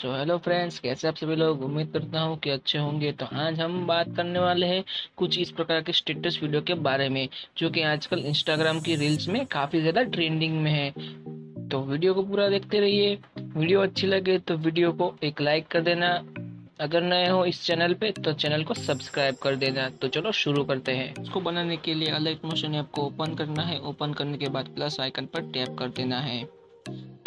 So hello friends कैसे आप सभी लोग? उम्मीद करता हूँ कि अच्छे होंगे। तो आज हम बात करने वाले हैं कुछ इस प्रकार के स्टेटस वीडियो के बारे में, जो कि आजकल इंस्टाग्राम की रील्स में काफ़ी ज़्यादा ट्रेंडिंग में है। तो वीडियो को पूरा देखते रहिए। वीडियो अच्छी लगे तो वीडियो को एक लाइक कर देना। अगर नए हो इस चैनल पे तो चैनल को सब्सक्राइब कर देना। तो चलो शुरू करते हैं। इसको बनाने के लिए अलर्ट मोशन ऐप को ओपन करना है। ओपन करने के बाद प्लस आइकन पर टैप कर देना है।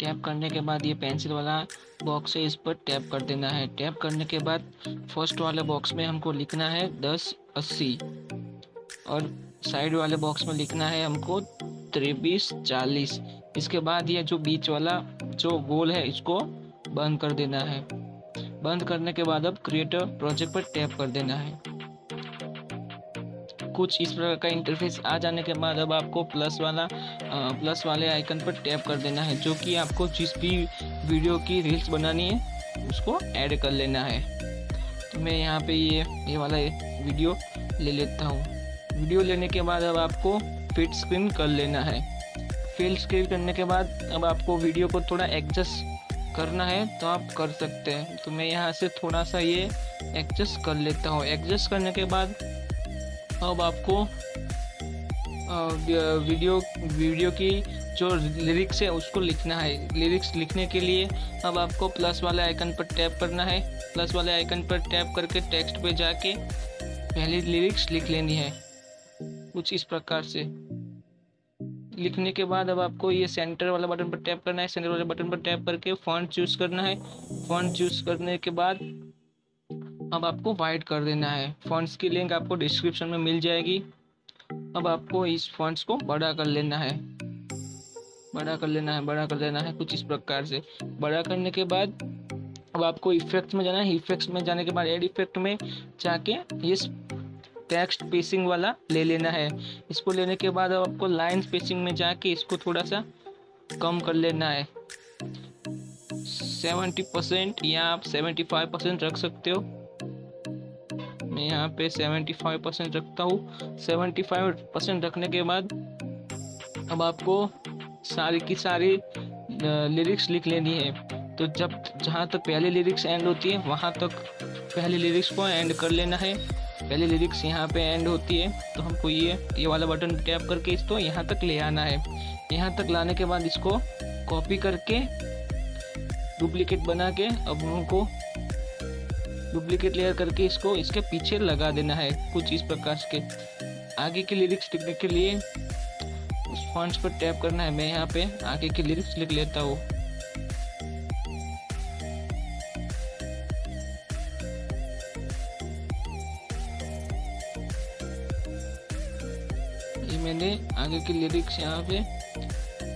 टैप करने के बाद ये पेंसिल वाला बॉक्स है, इस पर टैप कर देना है। टैप करने के बाद फ़र्स्ट वाले बॉक्स में हमको लिखना है दस अस्सी और साइड वाले बॉक्स में लिखना है हमको त्रेबीस चालीस। इसके बाद ये जो बीच वाला जो गोल है, इसको बंद कर देना है। बंद करने के बाद अब क्रिएटर प्रोजेक्ट पर टैप कर देना है। कुछ इस प्रकार का इंटरफेस आ जाने के बाद अब आपको प्लस वाला प्लस वाले आइकन पर टैप कर देना है, जो कि आपको जिस भी वीडियो की रील्स बनानी है, उसको ऐड कर लेना है। तो मैं यहाँ पे ये ये वाला वीडियो ले लेता हूँ। वीडियो लेने के बाद अब आपको फिट स्क्रीन कर लेना है। फिल स्क्रीन करने के बाद अब आपको वीडियो को थोड़ा एडजस्ट करना है तो आप कर सकते हैं। तो मैं यहाँ से थोड़ा सा ये एडजस्ट कर लेता हूँ। एडजस्ट करने के बाद अब आपको वीडियो वीडियो की जो लिरिक्स है, उसको लिखना है। लिरिक्स लिखने के लिए अब आपको प्लस वाले आइकन पर टैप करना है। प्लस वाले आइकन पर टैप करके टेक्स्ट पे जाके पहले लिरिक्स लिख लेनी है। कुछ इस प्रकार से। लिखने के बाद अब आपको ये सेंटर वाला बटन पर टैप करना है। सेंटर वाले बटन पर टैप करके फॉन्ट चूज़ करना है। फॉन्ट चूज़ करने के बाद अब आपको वाइट कर देना है। फॉन्ट्स की लिंक आपको डिस्क्रिप्शन में मिल जाएगी। अब आपको इस फॉन्ट्स को बड़ा कर लेना है। बड़ा कर लेना है, बड़ा कर लेना है, कुछ इस प्रकार से। बड़ा करने के बाद अब आपको इफेक्ट्स में जाना है। इफेक्ट्स में जाने के बाद एड इफ़ेक्ट में जाके इस टेक्स्ट पेसिंग वाला ले लेना है। इसको लेने के बाद अब आपको लाइन स्पेसिंग में जाके इसको थोड़ा सा कम कर लेना है। सेवेंटी परसेंट या आप सेवेंटी फाइव परसेंट रख सकते हो। मैं यहाँ पे 75 परसेंट रखता हूँ। 75 परसेंट रखने के बाद अब आपको सारी की सारी लिरिक्स लिख लेनी है। तो जब, जहाँ तक पहले लिरिक्स एंड होती है, वहाँ तक पहले लिरिक्स को एंड कर लेना है। पहले लिरिक्स यहाँ पे एंड होती है तो हमको ये ये वाला बटन टैप करके इसको यहाँ तक ले आना है। यहाँ तक लाने के बाद इसको कॉपी करके डुप्लीकेट बना के अब हमको डुप्लीकेट लेयर करके इसको, इसके पीछे लगा देना है कुछ इस प्रकार के आगे की लिरिक्स लिखने के लिए उस फॉन्ट्स पर टैप करना है मैं यहाँ पे। आगे की लिरिक्स लिख लेता हूँ। मैंने आगे की लिरिक्स यहाँ पे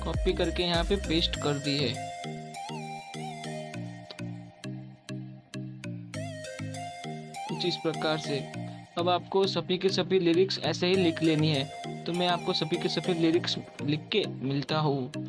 कॉपी करके यहाँ पे पेस्ट कर दी है। कुछ इस प्रकार से। अब आपको सभी के सभी लिरिक्स ऐसे ही लिख लेनी है। तो मैं आपको सभी के सभी लिरिक्स लिख के मिलता हूँ।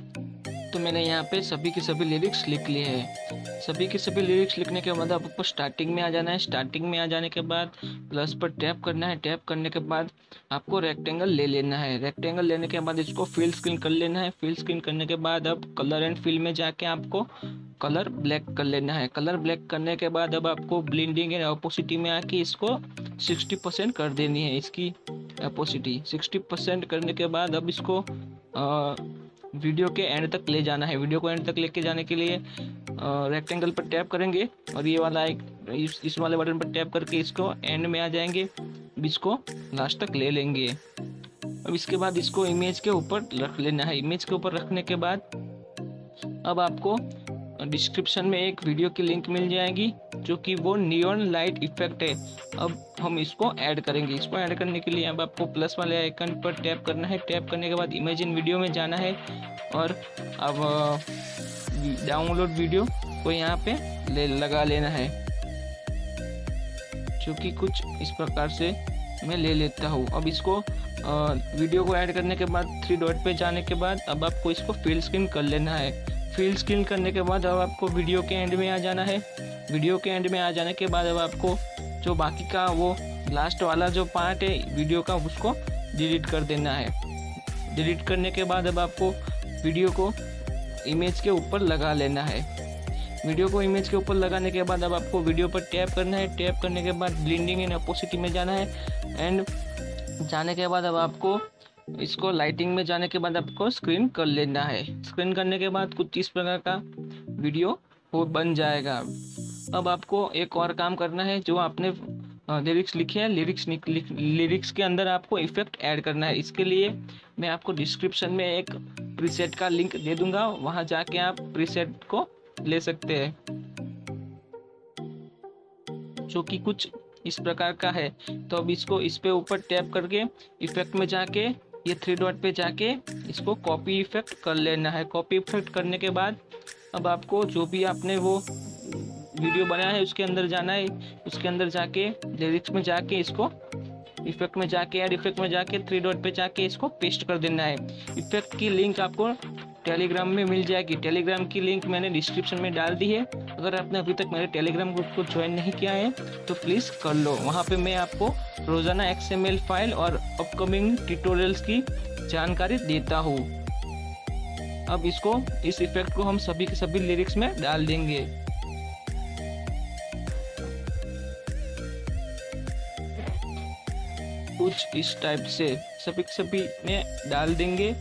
तो मैंने यहाँ पे सभी के सभी लिरिक्स लिख लिए हैं। सभी के सभी लिरिक्स लिखने के बाद आपको स्टार्टिंग में आ जाना है। स्टार्टिंग में आ जाने के बाद प्लस पर टैप करना है। टैप करने के बाद आपको रेक्टेंगल ले लेना है। रेक्टेंगल लेने के बाद इसको फिल स्क्रीन कर लेना है। फिल स्क्रीन करने के बाद अब कलर एंड फिल में जाके आपको कलर ब्लैक कर लेना है। कलर ब्लैक करने के बाद अब आपको ब्लिंडिंग एंड अपोसिटी में आके इसको 60 परसेंट कर देनी है। इसकी अपोसिटी 60 परसेंट करने के बाद अब इसको आ, वीडियो के एंड तक ले जाना है। वीडियो को एंड तक लेके जाने के लिए रेक्टेंगल पर टैप करेंगे और ये वाला एक इस, इस वाले बटन पर टैप करके इसको एंड में आ जाएँगे। इसको लास्ट तक ले लेंगे। अब इसके बाद इसको इमेज के ऊपर रख लेना है। इमेज के ऊपर रखने के बाद अब आपको डिस्क्रिप्शन में एक वीडियो की लिंक मिल जाएगी। जो कि वो नियॉन लाइट इफ़ेक्ट है। अब हम इसको ऐड करेंगे। इसको ऐड करने के लिए अब आपको प्लस वाले आइकन पर टैप करना है। टैप करने के बाद इमेजिन वीडियो में जाना है। और अब डाउनलोड वीडियो को यहाँ पे ले लगा लेना है। जो कि कुछ इस प्रकार से मैं ले लेता हूँ। अब इसको आ, वीडियो को ऐड करने के बाद थ्री डॉट पे जाने के बाद अब आपको इसको फिल स्क्रीन कर लेना है। फ़ील्ड स्क्रीन करने के बाद अब आपको वीडियो के एंड में आ जाना है। वीडियो के एंड में आ जाने के बाद अब आपको जो बाकी का वो लास्ट वाला जो पार्ट है, वीडियो का उसको डिलीट कर देना है। डिलीट करने के बाद अब आपको वीडियो को इमेज के ऊपर लगा लेना है। वीडियो को इमेज के ऊपर लगाने के बाद अब आपको वीडियो पर टैप करना है। टैप करने के बाद ब्लिंडिंग इन अपोसिटी में जाना है। एंड जाने के बाद अब आपको इसको लाइटिंग में जाने के बाद आपको स्क्रीन कर लेना है। स्क्रीन करने के बाद कुछ इस प्रकार का वीडियो वो बन जाएगा। अब आपको एक और काम करना है, जो आपने लिरिक्स लिखे हैं लिरिक्स लिरिक्स के अंदर आपको इफ़ेक्ट ऐड करना है। इसके लिए मैं आपको डिस्क्रिप्शन में एक प्रीसेट का लिंक दे दूँगा। वहाँ जाके आप प्रीसेट को ले सकते हैं। जो कि कुछ इस प्रकार का है। तो अब इसको इस पे ऊपर टैप करके इफ़ेक्ट में जाके ये थ्री डॉट पे जाके इसको कॉपी इफ़ेक्ट कर लेना है। कॉपी इफ़ेक्ट करने के बाद अब आपको जो भी आपने वो वीडियो बनाया है, उसके अंदर जाना है। उसके अंदर जाके लिरिक्स में जाके इसको इफ़ेक्ट में जाके एड इफ़ेक्ट में जाके थ्री डॉट पे जाके इसको पेस्ट कर देना है। इफ़ेक्ट की लिंक आपको टेलीग्राम में मिल जाएगी। टेलीग्राम की लिंक मैंने डिस्क्रिप्शन में डाल दी है। अगर आपने अभी तक मेरे टेलीग्राम ग्रुप को ज्वाइन नहीं किया है तो प्लीज़ कर लो। वहाँ पे मैं आपको रोज़ाना एक्सएमएल फ़ाइल और अपकमिंग ट्यूटोरियल्स की जानकारी देता हूँ। अब इसको, इस इफ़ेक्ट को हम सभी के सभी लिरिक्स में डाल देंगे। कुछ इस टाइप से सभी सभी में डाल देंगे।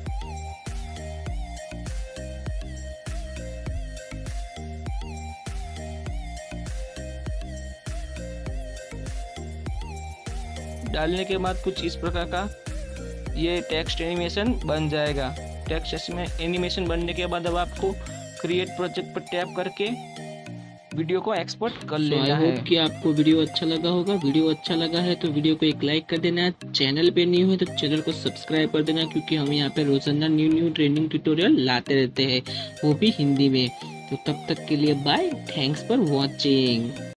डालने के बाद कुछ इस प्रकार का ये टेक्स्ट एनिमेशन बन जाएगा। टेक्स्ट में एनिमेशन बनने के बाद अब आपको क्रिएट प्रोजेक्ट पर टैप करके वीडियो को एक्सपोर्ट कर so, लेना है। कि आपको वीडियो अच्छा लगा होगा। वीडियो अच्छा लगा है तो वीडियो को एक लाइक कर देना। चैनल पे न्यू है तो चैनल को सब्सक्राइब कर देना क्योंकि हम यहाँ पे रोज़ाना न्यू न्यू ट्रेनिंग ट्यूटोरियल लाते रहते हैं वो भी हिंदी में। तो तब तक के लिए बाय थैंक्स फॉर वॉचिंग